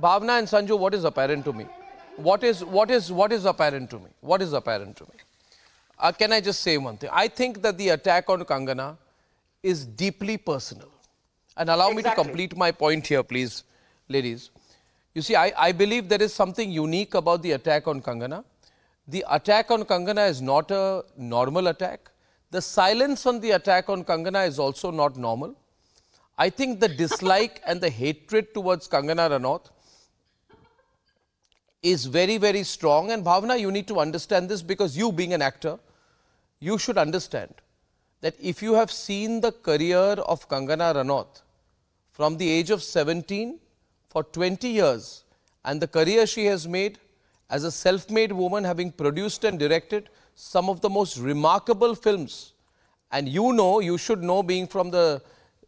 Bhavna and Sanju, what is apparent to me? What is what is what is apparent to me? What is apparent to me? Uh, can I just say one thing? I think that the attack on Kangana is deeply personal. And allow me to complete my point here, please, ladies. You see, I, I believe there is something unique about the attack on Kangana. The attack on Kangana is not a normal attack. The silence on the attack on Kangana is also not normal. I think the dislike and the hatred towards Kangana Ranaut is very, very strong. And Bhavna, you need to understand this because you, being an actor, you should understand that if you have seen the career of Kangana Ranaut from the age of 17 for 20 years and the career she has made as a self-made woman having produced and directed some of the most remarkable films and you know you should know being from the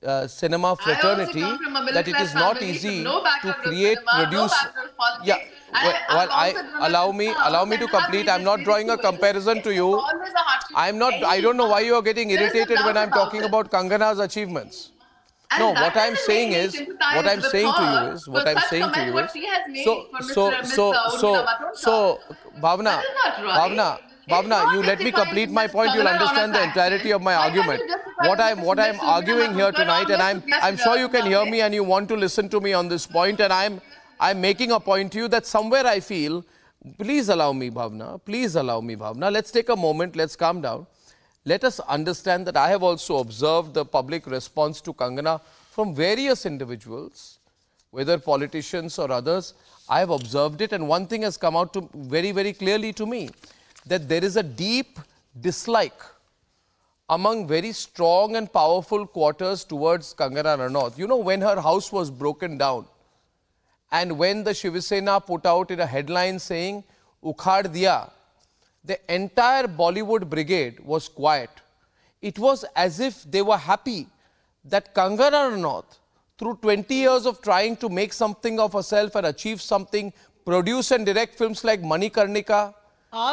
uh, cinema fraternity come from a middle that it is not family easy no to create cinema, produce. politics. yeah. well, I've well I also grown up allow me allow me to complete. I'm not drawing a comparison to you. always a hardship I'm not I don't know why you are getting no irritated when I'm talking about Kangana's achievements. No, what I'm saying is, what I'm saying to you is, what I'm saying to you is, she has made so, so, so, so, so, Bhavna, That is not. Bhavna, Bhavna, you let me complete my point. You'll understand the entirety of my Why can't you argument. What I'm, what I'm arguing here tonight, and I'm, I'm sure you can hear me and you want to listen to me on this point, and I'm, I'm making a point to you that somewhere I feel, please allow me, Bhavna, please allow me, Bhavna. Let's take a moment. Let's calm down. Let us understand that I have also observed the public response to Kangana from various individuals, whether politicians or others. I have observed it, and one thing has come out to very, very clearly to me that there is a deep dislike among very strong and powerful quarters towards Kangana Ranaut. You know, when her house was broken down, and when the Shiv Sena put out in a headline saying, Ukhad diya, the entire Bollywood brigade was quiet. It was as if they were happy that Kangana Ranaut, through 20 years of trying to make something of herself and achieve something, produce and direct films like Manikarnika, Ask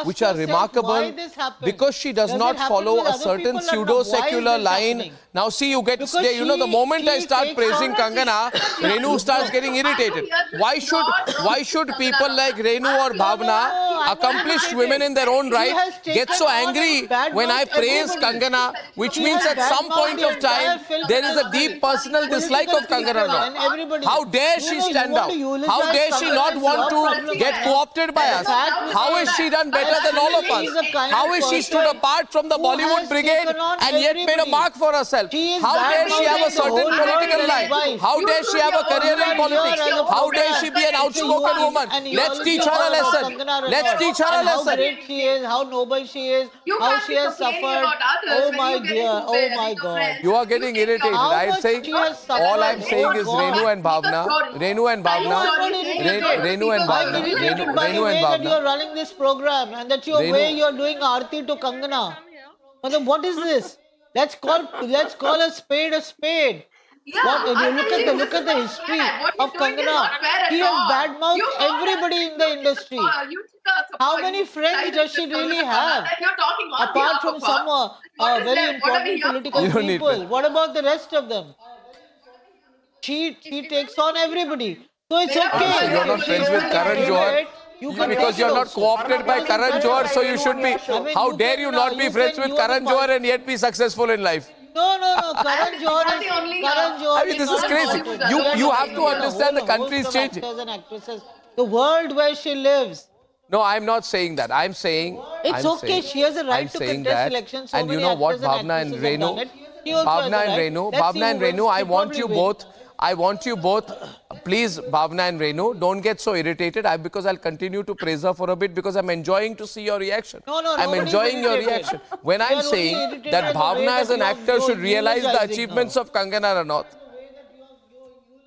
which are remarkable why this happened. because she does, Does not follow a certain people or not? pseudo Why is secular line. happening? Now, see, you get, Because you know, the moment I start praising Kangana, Renu starts getting irritated. Why should, why should people like Renu or Bhavna, accomplished women in their own right, get so angry when I praise. Kangana, which means has at some point of time, there is a deep personal dislike of Kangana people Ranaut. and everybody. How dare she stand want out? How dare she not want to get co-opted by us? fact How is has she done better than all of us? She is the kind How has she stood apart from the Bollywood brigade and yet made a mark for herself? How dare she have a certain political life? How You dare she have a career in politics? here as a How dare she be an outspoken woman? Let's teach her a lesson. Let's teach her a and How lesson. great she is, how noble she is, how she has suffered. Oh my dear, oh my God. You are getting irritated. I'm saying she has suffered. all I'm saying Oh is God. Renu and Bhavna, Sorry. Renu and Are You you Bhavna, are sorry? not Renu- and I'm Bhavna, Renu, by Renu the way and that you are running this program and that your Renu- way you are doing aarti to Kangana. Matlab, what is this? Let's call let's call a spade a spade. Yeah, What you I look at the look at the history of you're doing is Kangana. not fair at He has all. badmouthed everybody in the industry. took her- you took her How many friends does she really have? her, and you're talking on Apart from some uh, uh, very that? What are we important political You don't need people, what about the rest of them? She she takes on everybody. So it's okay. you're not If friends with want Karan Johar. It, you You- can because you're not co-opted by Karan Johar, so you should be. How dare you not be friends with you are the Karan Johar and yet be successful in life? No, no, no. Karan Johar is the only, Karan Johar I mean, this is crazy. You- you have to there are a understand the whole country is changing. Actors and actresses. The world where she lives. No, I'm not saying that. I'm saying. It's I'm okay. saying- She has a right I'm to contest that. elections. So and you many know what, actors and Bhavna and actresses have done Renu, it. She also has Bhavna and right. Renu, Let's Bhavna and wins. Renu, I want you both. I want you both, please, Bhavna and Renu, don't get so irritated. I, because I'll continue to praise her for a bit because I'm enjoying to see your reaction. No, no, no. I'm enjoying your reaction. When I'm saying that at the way Bhavna as an actor should realize the achievements of Kangana Ranaut.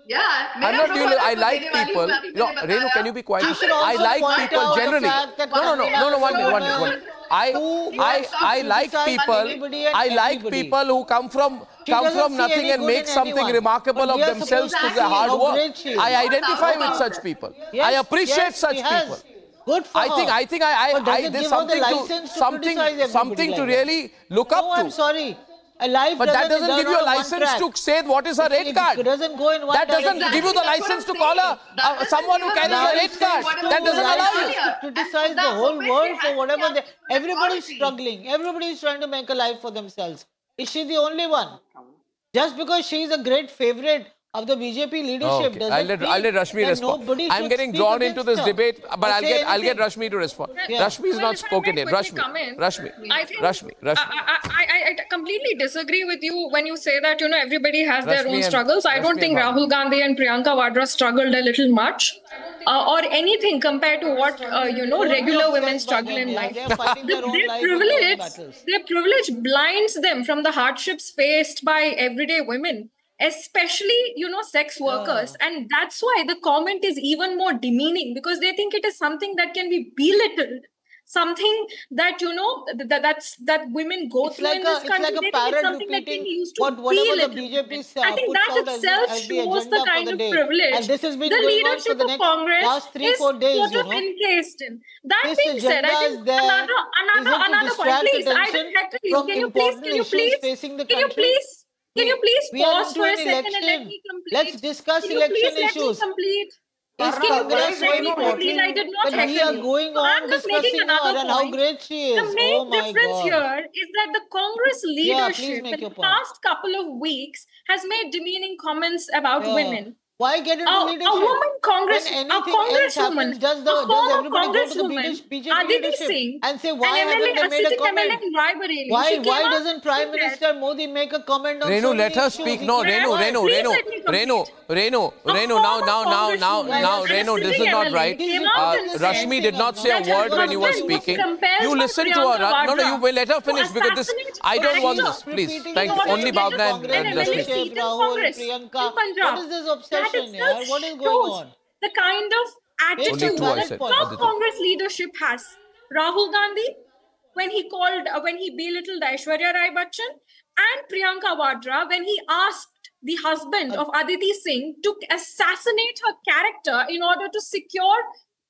Yeah, I'm not doing. I like people. No, Renu, can you be quiet? I like people generally. No, no, no, no, no. One minute, one minute, one. I, I, I like people. I like people who come from come from nothing and make something remarkable of themselves through their hard work. I identify with such people. I appreciate such people. Good for I think I think I I, I there's something to, something something to really look up to. I'm sorry. A life But that doesn't give you a license track. to say what is a It- rate it card. doesn't go in one That doesn't direction. give you the license to call a, saying. A someone who give you carries a rate license card. That doesn't like. allow you. Yeah. to criticize the whole world for whatever have they. to have Everybody's struggling. Everybody is trying to make a life for themselves. Is she the only one? Just because she is a great favorite of the BJP leadership Okay. doesn't I'll let, I'll let Rashmi respond. I'm getting drawn into this her debate, but I'll say get I'll get. Rashmi to respond. Yeah. Rashmi is Well, not spoken may yet. quickly Rashmi, in, Rashmi, I think Rashmi, Rashmi. I, I, I, I completely disagree with you when you say that you know everybody has their own and- struggles. I don't think and Bhav. Rahul Gandhi and Priyanka Vadra struggled a little much, uh, or anything compared to what uh, you know regular women struggle in life. They're their their life with their own privilege, battles. their privilege blinds them from the hardships faced by everyday women, especially you know sex workers, and that's why the comment is even more demeaning because they think it is something that can be belittled. Something that you know th- th- that's that women go It's through like in a this it's country. like a they it's parrot something that be used to what whatever the BJP uh, I think that the, itself as the shows agenda the kind the of privilege And this has been the going on for leadership the of next Congress last three is four days. sort You of know, encased in. That this being said, I think another another another point. Please, I attention will get to you. Can you please? Can you please? Can you please? Can you please We pause for a second and let election. me complete? Let's discuss Can you election please let me issues. complete? Is Congress let important? I did not that we are going on I'm just making discussing her another and how great she is. The main Oh difference God. here is that the Congress leadership make in the past couple of weeks has made demeaning comments about Yeah. women. Why get into A, a leadership? woman Congress, when a anything else congresswoman, happens, does, the, a does former everybody go to the congresswoman, BJP, BJP Aditi leadership Singh, and say, an why haven't MLA, they made a sitting comment? MLA. Why, why doesn't Prime Minister Modi make a comment on so Renu, many let her speak. No, can't. Renu, Why? Renu, Please Renu, let me complete. Renu, Renu, Renu. Now, now, now, now, now, and Renu, this is not right. came Uh, out Uh, and said Rashmi did not say a word when you were was speaking. You listen to her. No, no, you will let her finish because this. assassinate I don't want this. Please, thank you. Only to get Bhavna the and, Congress and and Rashmi. seat in Rahul, Congress Priyanka. in Punjab. What is this obsession itself here? What is going shows on? The kind of attitude that top Congress leadership has. Rahul Gandhi, when he called, uh, when he belittled Aishwarya Rai Bachchan, and Priyanka Vadra, when he asked the husband of Aditi Singh to assassinate her character in order to secure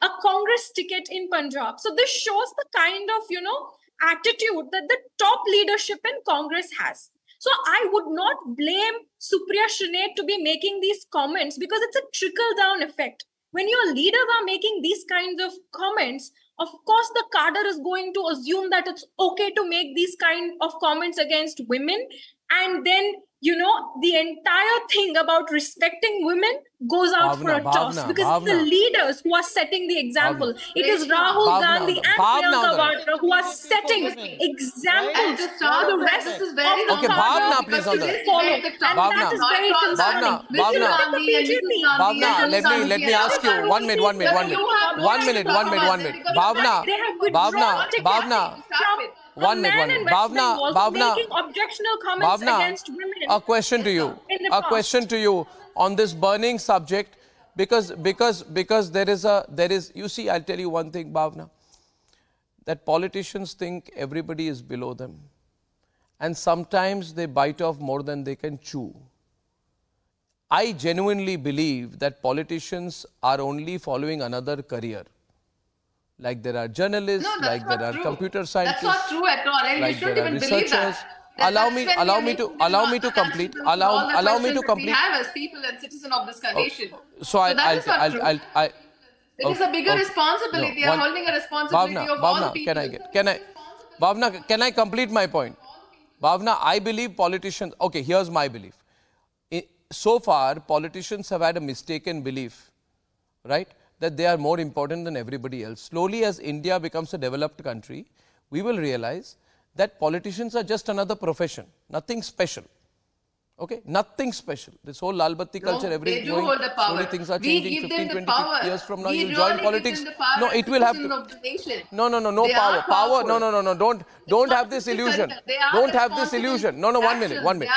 a Congress ticket in Punjab. So this shows the kind of, you know, attitude that the top leadership in Congress has. So I would not blame Supriya Shrinate to be making these comments because it's a trickle down effect. When your leaders are making these kinds of comments, of course the cadre is going to assume that it's okay to make these kind of comments against women and then you know the entire thing about respecting women goes out for Bhavna, a toss Bhavna, because it's the leaders who are setting the example it is rahul Bhavna, gandhi and Bhavna, priyanka vadra who are setting Right. examples And to start for the rest is of very the Okay, cadre Bhavna, please, to on that. follow and Bhavna. that is very Not concerning Bhavna, If you Bhavna. look at the Gandhi and BJP, Mrs. Gandhi Bhavna, let me let me ask you one minute, one minute, one minute, one minute, one minute, about one minute. because Bhavna, they have Bhavna, withdrawn tickets Bhavna, Stop it. from One minute, one in minute. Bhavna, Bhavna, objectionable comments Bhavna, against women. a question to you. A past. question to you on this burning subject, because because because there is a there is. You see, I'll tell you one thing, Bhavna. That politicians think everybody is below them, and sometimes they bite off more than they can chew. I genuinely believe that politicians are only following another career. Like there are journalists, No, like there are true. computer scientists That's not true at all. And like you shouldn't are even believe researchers. that. That- Allow me- allow me to- allow me to complete. Allow- allow me to complete. We have as people and citizens of this oh, nation. So, I, that I'll, is not I'll, true. I'll, I, It is a bigger oh, oh, okay. responsibility. They No, are one- holding a responsibility Bhavna, of all Bhavna, people. can I get, can I, Bhavna, can I complete my point? Bhavna, I believe politicians, okay, here's my belief. So far, politicians have had a mistaken belief, right, that they are more important than everybody else. Slowly, as India becomes a developed country, we will realize that politicians are just another profession, nothing special. Okay, nothing special. This whole Lal Batti No, culture, every they do going, hold the power. slowly things are we changing. give 15, them the 20 power. years from now, you'll really join politics. Them the power No, it will have to. Of the nation. No, no, no, no They power. Power. No, no, no, no. Don't, don't have this illusion. Don't have this illusion. No, no, one minute, one minute.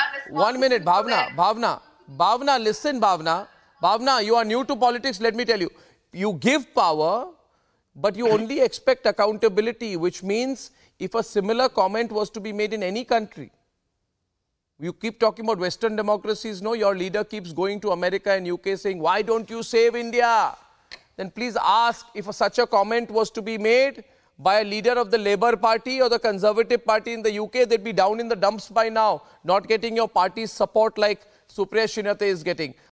One minute, Bhavna, Bhavna, Bhavna, listen, Bhavna. Bhavna, you are new to politics. Let me tell you. You give power, but you only expect accountability, which means if a similar comment was to be made in any country, you keep talking about Western democracies. No, your leader keeps going to America and UK saying, Why don't you save India? Then please ask if a, such a comment was to be made, by a leader of the Labour Party or the Conservative Party in the UK, they'd be down in the dumps by now, not getting your party's support like Supriya Shrinate is getting.